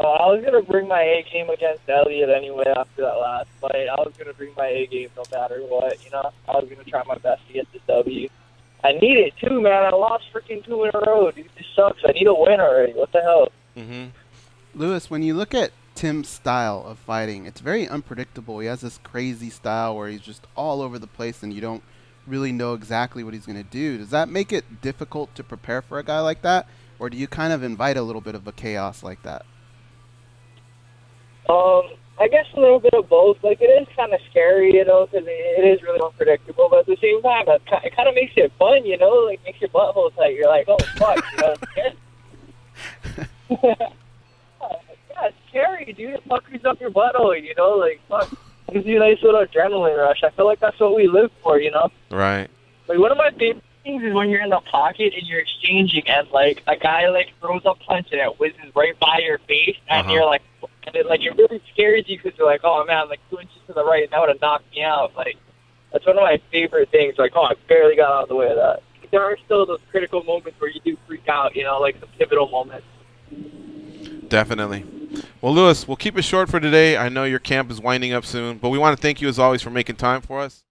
Uh, I was gonna bring my A game against Elliott anyway after that last fight. I was gonna bring my A game no matter what. You know, I was gonna try my best to get the W. I need it too, man. I lost freaking two in a row. Dude, this sucks. I need a win already. What the hell? Mm-hmm. Louis, when you look at Tim's style of fighting, it's very unpredictable. He has this crazy style where he's just all over the place and you don't really know exactly what he's going to do. Does that make it difficult to prepare for a guy like that? Or do you kind of invite a little bit of a chaos like that? Um, I guess a little bit of both. Like, it is kind of scary, you know, because it is really unpredictable. But at the same time, it kind of makes it fun, you know? Like, makes your butthole tight. You're like, oh, fuck, you know? yeah, it's scary, dude. It fuckers up your butthole, you know? Like, fuck. Gives you a nice little adrenaline rush. I feel like that's what we live for, you know? Right. Like one of my favorite things is when you're in the pocket and you're exchanging, and like a guy like throws a punch and it whizzes right by your face, and Uh-huh. you're like, and it like it really scares you because you're like, oh man, like two inches to the right, and that would have knocked me out. Like that's one of my favorite things. Like, oh, I barely got out of the way of that. There are still those critical moments where you do freak out, you know, like the pivotal moments. Definitely. Well, Louis, we'll keep it short for today. I know your camp is winding up soon, but we want to thank you as always for making time for us.